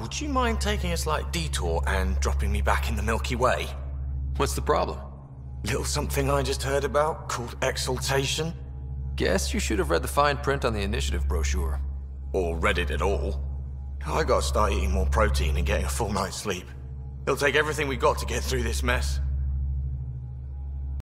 Would you mind taking a slight detour and dropping me back in the Milky Way? What's the problem? Little something I just heard about called exaltation. Guess you should have read the fine print on the initiative brochure. Or read it at all. I gotta start eating more protein and getting a full night's sleep. It'll take everything we got to get through this mess.